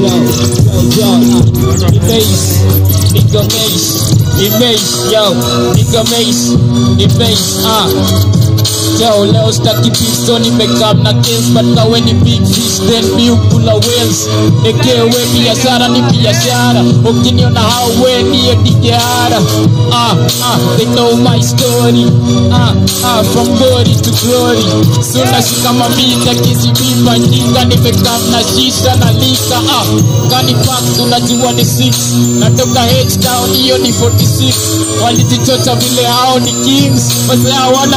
yo, yo, image, nigga mace, image, yo, nigga mace, image, ah. Yo, leo staki pisto nimekam na case but kawe ni big fish then mi ukula whales. Ekewe biashara ni biashara. Ukiniona hawe niyo digeara ah ah they know my story. Ah ah from glory to glory. So nashika mamita kizibimba njinga nimekam na shisha na lika ah kani pack tunajua ni 6 natoka H-Town hiyo ni 46 walijichocha vile hao ni kings.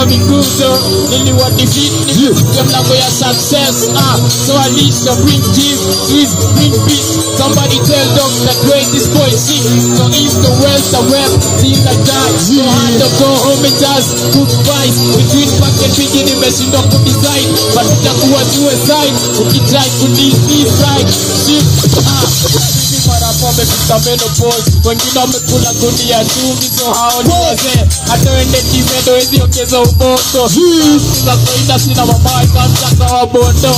Vikuto niliwadefeat nilifikia mlango ya success ah so alisha bring team please bring beat somebody tell Dr. Dre this boy sick so east to west to web till I die so hard to go home and just cook rice between Pac and biggie nimeshindwa kudesign but it's itakuwa suicide ukitry kudecide shit ah alafu wamepika meno boys, wengine wamekula gunia tu, so hao ni wazee. Hata wende kimedo hizi ongeza umoto hmm. za kawaida, sina mabaya kwanza kwa wabondo.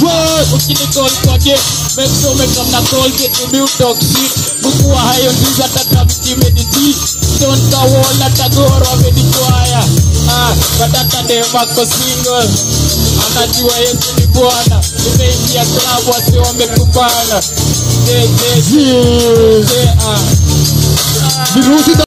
Ukini call kwa je, make sure make na call get to mute dog shit. Wa hayo ndiza tata miti mediti, tonta wala tagoro ameditwaya. Ah, badata dema mako single, anajua Yesu ni Bwana. Nimeingia klabu wasi wamekupana. Yeah, hmm. yeah, yeah. Ah. Virusi